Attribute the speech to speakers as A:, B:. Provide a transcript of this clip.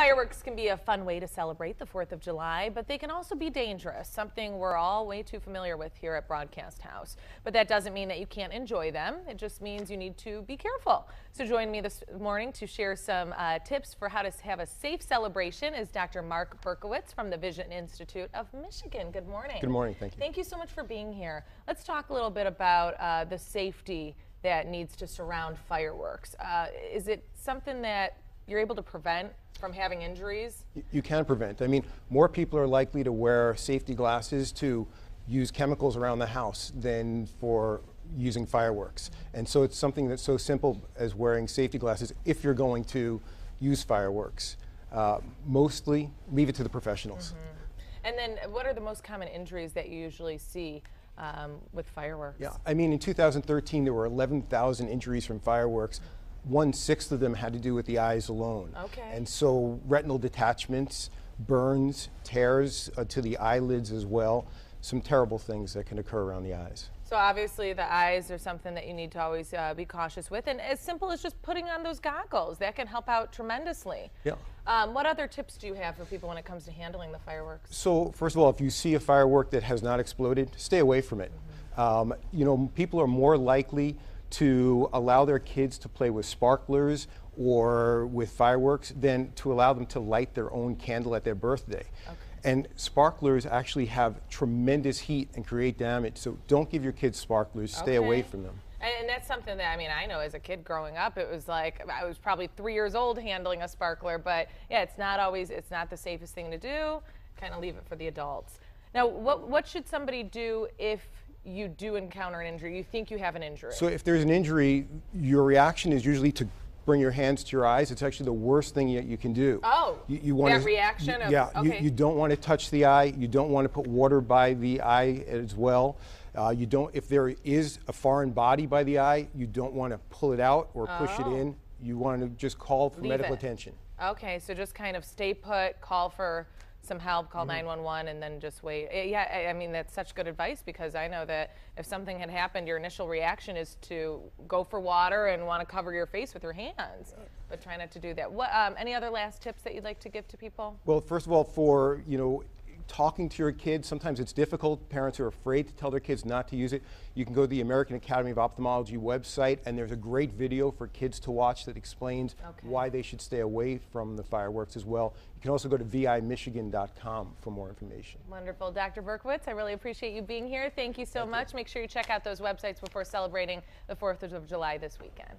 A: Fireworks can be a fun way to celebrate the 4th of July, but they can also be dangerous, something we're all way too familiar with here at Broadcast House. But that doesn't mean that you can't enjoy them. It just means you need to be careful. So join me this morning to share some uh, tips for how to have a safe celebration is Dr. Mark Berkowitz from the Vision Institute of Michigan. Good morning.
B: Good morning. Thank you.
A: Thank you so much for being here. Let's talk a little bit about uh, the safety that needs to surround fireworks. Uh, is it something that you're able to prevent from having injuries?
B: You can prevent. I mean, more people are likely to wear safety glasses to use chemicals around the house than for using fireworks. And so it's something that's so simple as wearing safety glasses if you're going to use fireworks. Uh, mostly, leave it to the professionals.
A: Mm-hmm. And then, what are the most common injuries that you usually see um, with fireworks?
B: Yeah, I mean, in 2013, there were 11,000 injuries from fireworks one sixth of them had to do with the eyes alone.
A: Okay.
B: And so retinal detachments, burns, tears uh, to the eyelids as well, some terrible things that can occur around the eyes.
A: So obviously the eyes are something that you need to always uh, be cautious with, and as simple as just putting on those goggles, that can help out tremendously.
B: Yeah.
A: Um, what other tips do you have for people when it comes to handling the fireworks?
B: So first of all, if you see a firework that has not exploded, stay away from it. Mm-hmm. Um, you know, people are more likely to allow their kids to play with sparklers or with fireworks than to allow them to light their own candle at their birthday. Okay. And sparklers actually have tremendous heat and create damage. So don't give your kids sparklers. Stay
A: okay.
B: away from them.
A: And, that's something that I mean, I know as a kid growing up, it was like I was probably three years old handling a sparkler, but yeah, it's not always it's not the safest thing to do. Kind of leave it for the adults. Now, what what should somebody do if you do encounter an injury, you think you have an injury.
B: So if there's an injury, your reaction is usually to bring your hands to your eyes. It's actually the worst thing you, you can do.
A: Oh, you, you want that reaction?
B: Of, yeah,
A: okay.
B: you, you don't want to touch the eye. You don't want to put water by the eye as well. Uh, you don't. If there is a foreign body by the eye, you don't want to pull it out or push
A: oh.
B: it in. You want to just call for
A: Leave
B: medical
A: it.
B: attention.
A: Okay, so just kind of stay put, call for some help, call mm-hmm. 911, and then just wait. Eh, yeah, I, I mean, that's such good advice because I know that if something had happened, your initial reaction is to go for water and want to cover your face with your hands, but try not to do that. What, um, any other last tips that you'd like to give to people?
B: Well, first of all, for, you know, talking to your kids. Sometimes it's difficult. Parents are afraid to tell their kids not to use it. You can go to the American Academy of Ophthalmology website, and there's a great video for kids to watch that explains okay. why they should stay away from the fireworks as well. You can also go to vimichigan.com for more information.
A: Wonderful. Dr. Berkowitz, I really appreciate you being here. Thank you so Thank much. You. Make sure you check out those websites before celebrating the 4th of July this weekend.